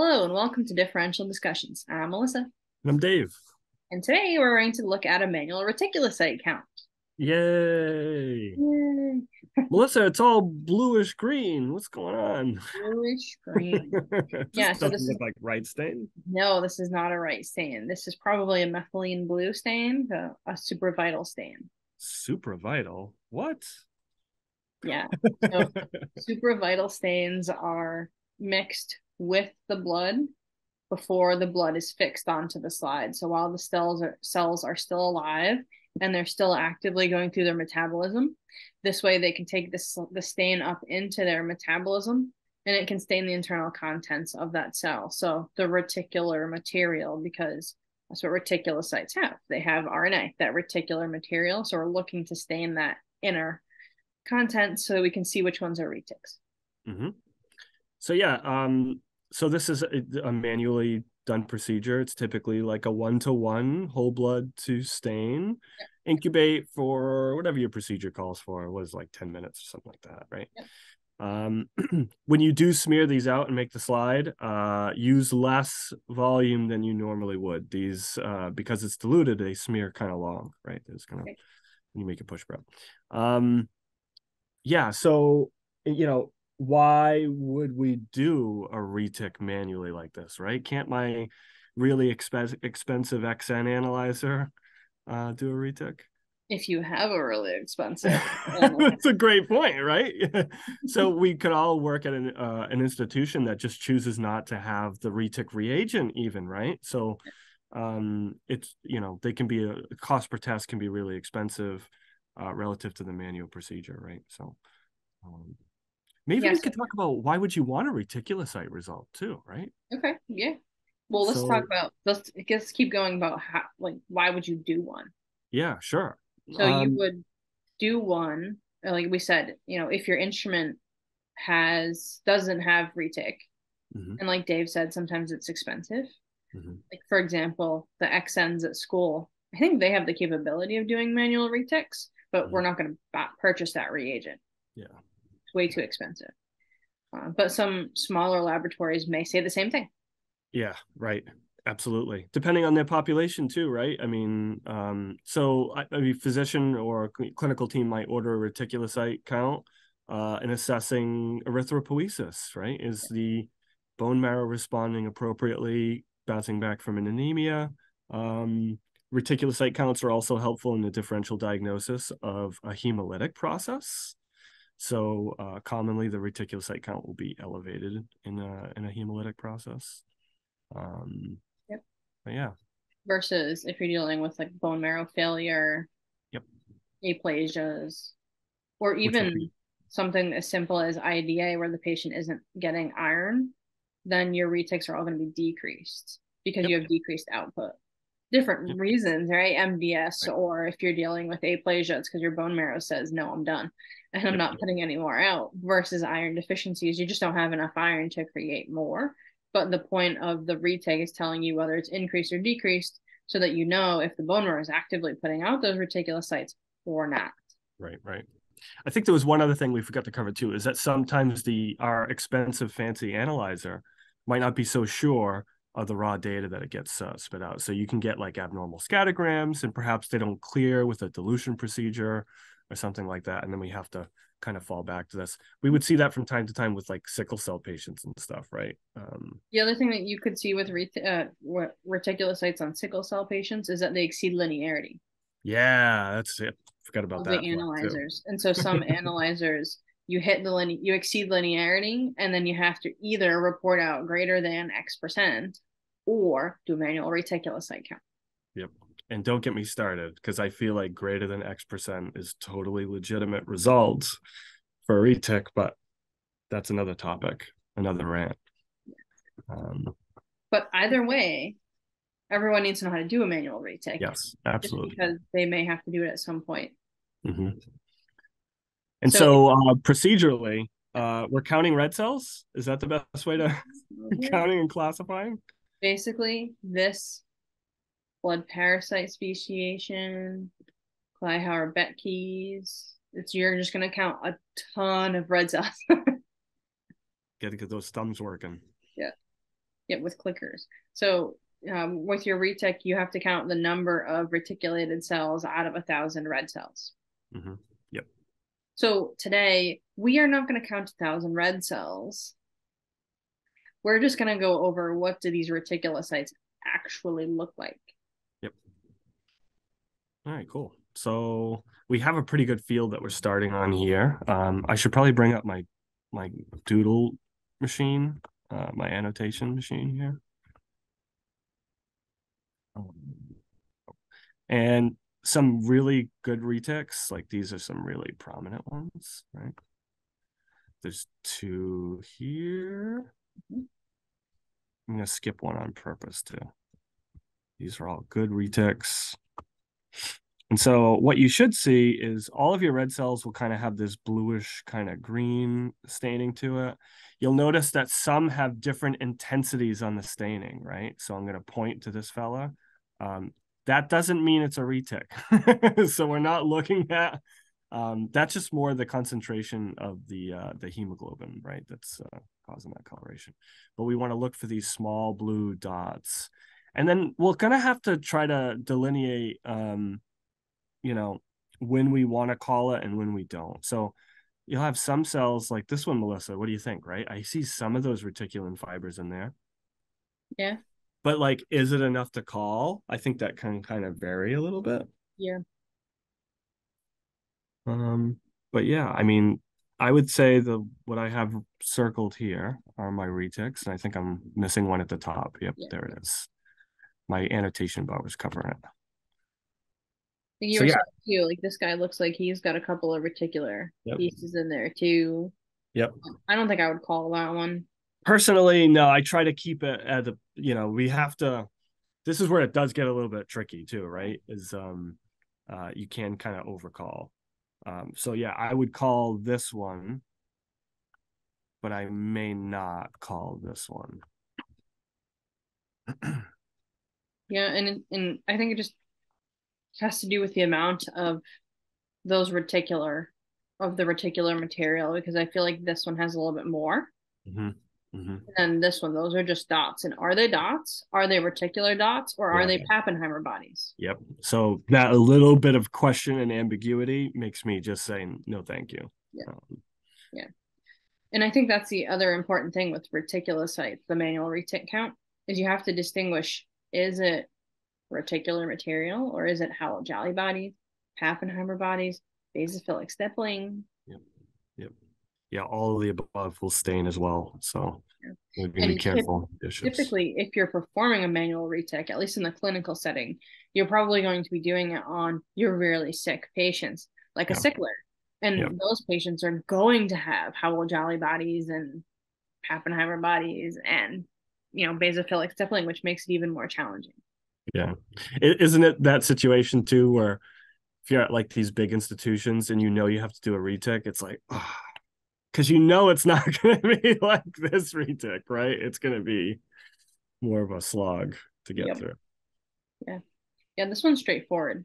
Hello and welcome to Differential Discussions. I'm Melissa, And I'm Dave. and today we're going to look at a manual reticulocyte count. Yay. Yay! Melissa, it's all bluish green. What's going on? Bluish green. Yeah, so this is- like Wright stain. no, this is not a Wright stain. This is probably a methylene blue stain, a, a supravital stain. Super vital. What? Yeah. So supravital stains are mixed with the blood before the blood is fixed onto the slide. So while the cells are cells are still alive and they're still actively going through their metabolism, this way they can take this the stain up into their metabolism and it can stain the internal contents of that cell. So the reticular material, because that's what reticulocytes have. They have RNA, that reticular material. So we're looking to stain that inner content so we can see which ones are retics. hmm So yeah, um, so this is a, a manually done procedure. It's typically like a one-to-one whole blood to stain, incubate for whatever your procedure calls for. It, like 10 minutes or something like that, right? Um, when you do smear these out and make the slide, uh, use less volume than you normally would. These, uh, because it's diluted, they smear kind of long, right? It's kind of Okay. when you make a push prep. Um, yeah, so you know, why would we do a retic manually like this, right? Can't my really expensive expensive XN analyzer uh, do a retic? If you have a really expensive, That's a great point, right? so we could all work at an uh, an institution that just chooses not to have the retic reagent, even right. So um, it's you know they can be a cost per test can be really expensive uh, relative to the manual procedure, right? So um, maybe Yeah, we could talk about why would you want a reticulocyte result too, right? okay, yeah. Well, let's So- talk about let's let's keep going about how like why would you do one? Yeah, sure. So you Um, would do one, uh, like we said, you know, if your instrument has doesn't have retic, mhm, and like Dave said, sometimes it's expensive. mhm. Like for example, the XNs at school, I think they have the capability of doing manual retics, but we're not going to purchase that reagent. Yeah. Way too expensive. Uh, but some smaller laboratories may say the same thing. Yeah, right. Absolutely. Depending on their population too, right? I mean, um, so mean, physician or cl- clinical team might order a reticulocyte count uh, in assessing erythropoiesis, right? Is the bone marrow responding appropriately, bouncing back from an anemia? Um, reticulocyte counts are also helpful in the differential diagnosis of a hemolytic process. So uh, commonly, the reticulocyte count will be elevated in a in a hemolytic process. Um, Yep. Yeah, versus if you're dealing with like bone marrow failure, Yep. aplasias, or even something as simple as IDA where the patient isn't getting iron, then your retics are all going to be decreased because Yep. you have decreased output. Different reasons, right? MDS, Right. or if you're dealing with aplasia, it's because your bone marrow says, no, I'm done and I'm not putting any more out. Versus iron deficiencies, you just don't have enough iron to create more. But the point of the retic is telling you whether it's increased or decreased so that you know if the bone marrow is actively putting out those reticulocytes or not. right, right. I think there was one other thing we forgot to cover too, is that sometimes the our expensive fancy analyzer might not be so sure of the raw data that it gets uh, spit out. So you can get like abnormal scattergrams, and perhaps they don't clear with a dilution procedure or something like that, and then we have to kind of fall back to this. We would see that from time to time with like sickle cell patients and stuff, right? Um, The other thing that you could see with ret- uh, reticulocytes on sickle cell patients is that they exceed linearity yeah, that's it. Forgot about that. the analyzers. And so some analyzers, you hit the line, you exceed linearity, and then you have to either report out greater than X percent or do manual reticulocyte count. Yep. And don't get me started because I feel like greater than X percent is totally legitimate results for a retic, but that's another topic, another rant. Um, But either way, everyone needs to know how to do a manual retic. yes, absolutely. because they may have to do it at some point. Mhm. And So- so, uh, procedurally, uh, we're counting red cells. Is that the best way to counting and classifying? Basically, this blood parasite speciation, Kleihauer Betke's, it's you're just gonna count a ton of red cells. Got to get those thumbs working. Yeah. Yeah, with clickers. So um, with your retic, you have to count the number of reticulated cells out of a thousand red cells. Mm-hmm. Yep. So today we are not going to count a thousand red cells. We're just going to go over what do these reticulocytes actually look like. Yep. All right, cool. So we have a pretty good field that we're starting on here. Um, I should probably bring up my my doodle machine, uh, my annotation machine here. And some really good retics, like these are some really prominent ones, right? There's two here. I'm gonna skip one on purpose too. These are all good retics. And so what you should see is all of your red cells will kind of have this bluish kind of green staining to it. You'll notice that some have different intensities on the staining, right? So I'm going to point to this fella. Um, that doesn't mean it's a retic. so we're not looking at um, that's just more the concentration of the uh, the hemoglobin, right? That's uh, causing that coloration. But we want to look for these small blue dots, and then we're gonna have to try to delineate, um, you know, when we want to call it and when we don't. So you'll have some cells like this one, Melissa. What do you think? Right? I see some of those reticulin fibers in there. Yeah but like is it enough to call i think that can kind of vary a little bit yeah um but yeah i mean i would say the what i have circled here are my retics and i think i'm missing one at the top. Yep yeah. there it is. My annotation bar was covering it. You so, were yeah. too like this guy looks like he's got a couple of reticular yep. pieces in there too. Yep. I don't think i would call that one. Personally no i try to keep it at the you know we have to this is where it does get a little bit tricky too right? Is um uh you can kind of overcall um so yeah i would call this one but i may not call this one yeah and and i think it just has to do with the amount of those reticular of the reticular material because i feel like this one has a little bit more mm-hmm. Mm-hmm. And this one, those are just dots. And are they dots? Are they reticular dots or are yeah. they Pappenheimer bodies? Yep. So that a little bit of question and ambiguity makes me just saying no, thank you. Yeah. Um, yeah. And I think that's the other important thing with reticulocytes, the manual retic count, is you have to distinguish is it reticular material or is it Howell Jolly bodies, Pappenheimer bodies, basophilic stippling? Yeah, all of the above will stain as well. So we be careful. Typically, if you're performing a manual retic, at least in the clinical setting, you're probably going to be doing it on your really sick patients, like yeah. a sickler. And yeah. those patients are going to have Howell Jolly bodies and Pappenheimer bodies and, you know, basophilic stippling, which makes it even more challenging. Yeah. Isn't it that situation too where if you're at like these big institutions and you know you have to do a retic, it's like, oh, because you know it's not going to be like this retic, right? It's going to be more of a slog to get yep. through. Yeah, yeah. This one's straightforward.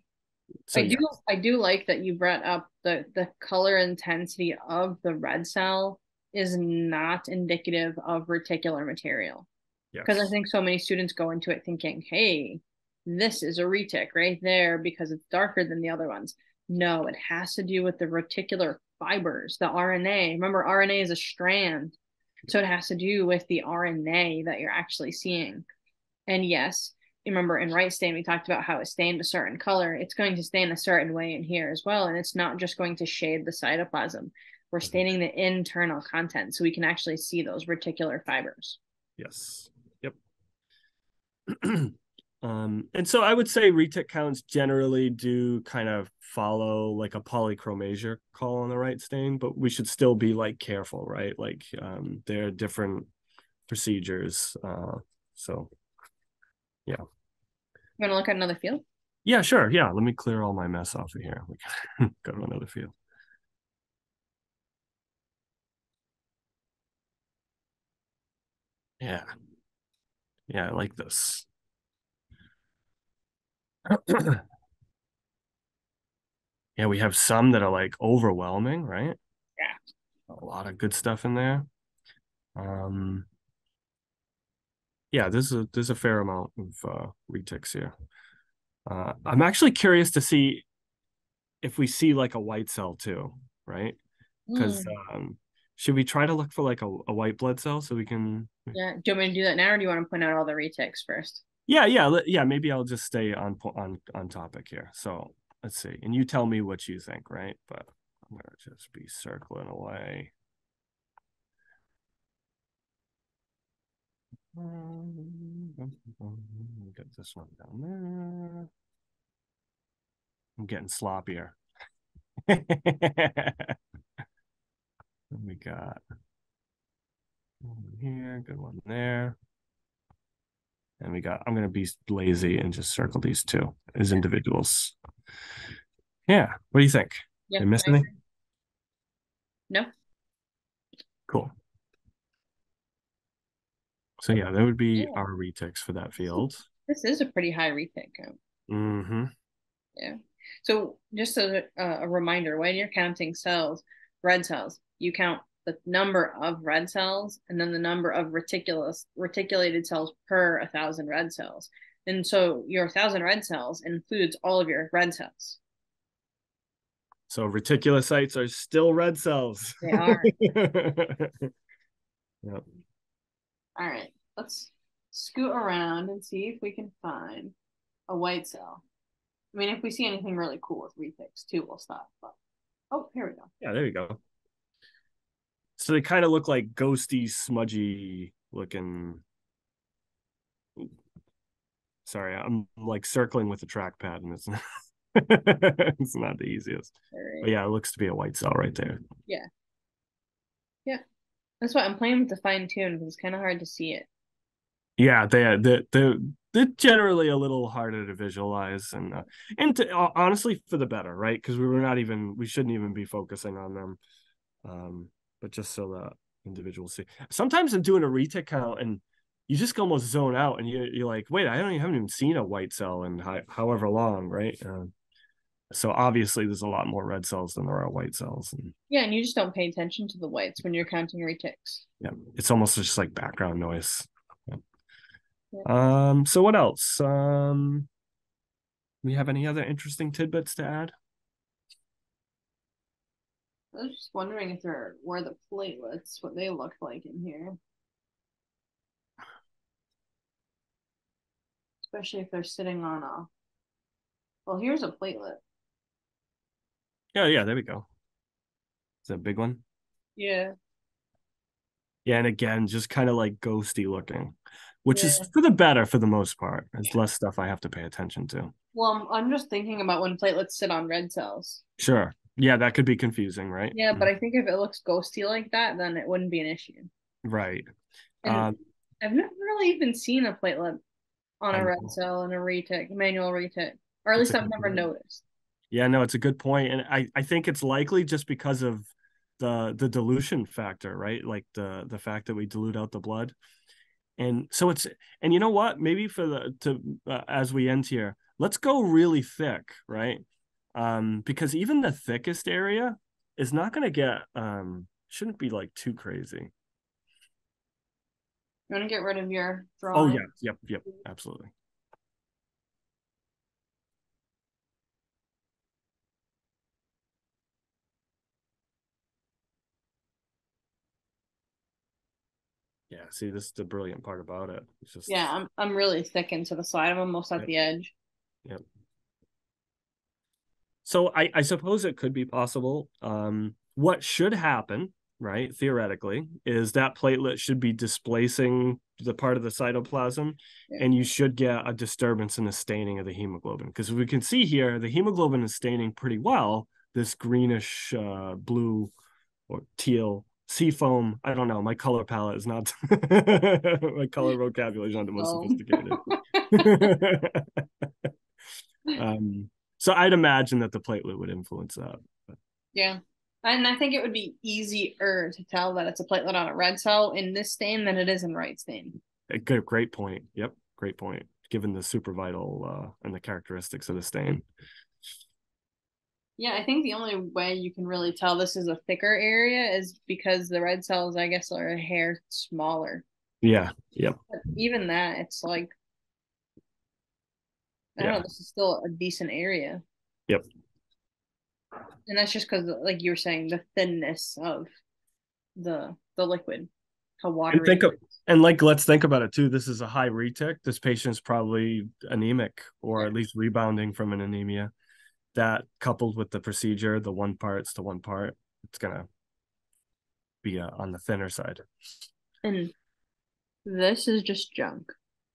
So, I do, I do like that you brought up the the color intensity of the red cell is not indicative of reticular material. Because yes. I think so many students go into it thinking, "Hey, this is a retic right there because it's darker than the other ones." No, it has to do with the reticular fibers, the RNA. Remember, RNA is a strand. So it has to do with the RNA that you're actually seeing. And yes, remember in Wright stain, we talked about how it stained a certain color. It's going to stain a certain way in here as well. And it's not just going to shade the cytoplasm. We're mm-hmm. staining the internal content so we can actually see those reticular fibers. Yes. Yep. Um, and so I would say retic counts generally do kind of follow like a polychromasia call on the Wright stain, but we should still be like careful, right? Like um, there are different procedures. Uh, so yeah. You want to look at another field? Yeah, sure. Yeah, let me clear all my mess off of here. We can go to another field. Yeah. Yeah, I like this. yeah, we have some that are like overwhelming, right? Yeah. A lot of good stuff in there. Um yeah, there's a there's a fair amount of uh, retics here. Uh, I'm actually curious to see if we see like a white cell too, right? Because mm. um, should we try to look for like a, a white blood cell so we can? Yeah. Do you want me to do that now, or do you want to point out all the retics first? Yeah, yeah, yeah. Maybe I'll just stay on on on topic here. So let's see, and you tell me what you think, right? But I'm gonna just be circling away. Get this one down there. I'm getting sloppier. we got one here, good one there. And we got, I'm going to be lazy and just circle these two as individuals. Yeah. What do you think? Yeah, Did I miss anything? No. Cool. So yeah, that would be yeah. our retics for that field. This is a pretty high count. Mm-hmm. Yeah. So just a, a reminder, when you're counting cells, red cells, you count the number of red cells and then the number of reticulous reticulated cells per a thousand red cells. And so your thousand red cells includes all of your red cells. So reticulocytes are still red cells. They are. yep. All right, let's scoot around and see if we can find a white cell. I mean, if we see anything really cool with retics too, we'll stop. But oh, here we go. Yeah, there we go. So they kind of look like ghosty, smudgy looking. Sorry, I'm like circling with the trackpad, and it's not, it's not the easiest. Right. But yeah, it looks to be a white cell right there. Yeah. Yeah. That's why I'm playing with the fine tune because it's kind of hard to see it. Yeah, they they they they're generally a little harder to visualize, and uh, and to, uh, honestly for the better, right? Because we were not even we shouldn't even be focusing on them, um, but just so that individuals see. Sometimes I'm doing a retic count and you just almost zone out, and you you're like, wait, I don't even haven't even seen a white cell in hi- however long, right? Uh, so obviously, there's a lot more red cells than there are white cells. And, yeah, and you just don't pay attention to the whites when you're counting retics. Yeah, it's almost just like background noise. Yeah. Yeah. Um. So what else? Um. We have any other interesting tidbits to add? I was just wondering if there were the platelets, what they look like in here. Especially if they're sitting on a. Well, here's a platelet. Yeah, yeah, there we go. Is that a big one? Yeah. Yeah, and again, just kind of like ghosty looking, which yeah. is for the better for the most part. It's less stuff I have to pay attention to. Well, I'm, I'm just thinking about when platelets sit on red cells. Sure. Yeah, that could be confusing, right? Yeah, but I think if it looks ghosty like that, then it wouldn't be an issue. Right. Um, I've never really even seen a platelet on a red cell in a retic, manual retic, or at least I've never noticed. Yeah, no, it's a good point, and I I think it's likely just because of the the dilution factor, right? Like the the fact that we dilute out the blood, and so it's and you know what? Maybe for the to uh, as we end here, let's go really thick, right? Um, because even the thickest area is not going to get um shouldn't be like too crazy. You want to get rid of your drawing? Oh yeah, yep, yep, absolutely. Yeah, see, this is the brilliant part about it. It's just yeah, I'm I'm really thick into the side. I'm almost at yep. the edge. Yep. So I, I suppose it could be possible. Um, what should happen, right, theoretically, is that platelet should be displacing the part of the cytoplasm, yeah. and you should get a disturbance in the staining of the hemoglobin. Because we can see here, the hemoglobin is staining pretty well, this greenish uh, blue or teal sea foam. I don't know. My color palette is not my color vocabulary is not the most oh. sophisticated. um, so I'd imagine that the platelet would influence that. Yeah. And I think it would be easier to tell that it's a platelet on a red cell in this stain than it is in Wright stain. A good, great point. Yep, great point. Given the supravital uh, and the characteristics of the stain. Yeah, I think the only way you can really tell this is a thicker area is because the red cells, I guess, are a hair smaller. Yeah. Yep. But even that, it's like I don't know, this is still a decent area. Yep. And that's just because, like you were saying, the thinness of the the liquid, how And think of and like let's think about it too. This is a high retic. This patient's probably anemic or at least rebounding from an anemia. That coupled with the procedure, the one parts to one part, it's gonna be uh, on the thinner side. And this is just junk.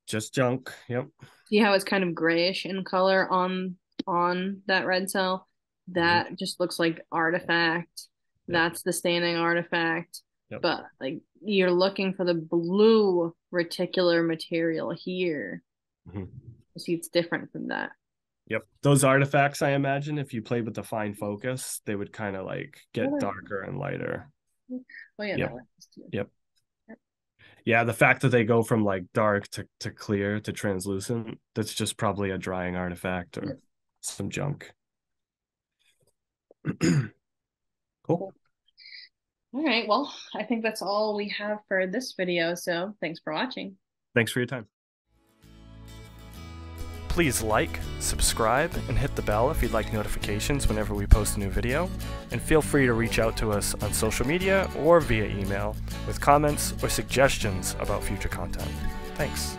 Just junk. Yep. See how it's kind of grayish in color on on that red cell? That just looks like artifact. Yep. That's the staining artifact. Yep. But like you're looking for the blue reticular material here. Mhm. See, it's different from that. Yep. Those artifacts, I imagine, if you played with the fine focus, they would kind of like get Oh. darker and lighter. Oh yeah, Yep. that one is too. Yep. Yeah, the fact that they go from like dark to, to clear to translucent, that's just probably a drying artifact or Yep. some junk. cool. All right. Well, I think that's all we have for this video. So thanks for watching. Thanks for your time. Please like, subscribe, and hit the bell if you'd like notifications whenever we post a new video. And feel free to reach out to us on social media or via email with comments or suggestions about future content. Thanks.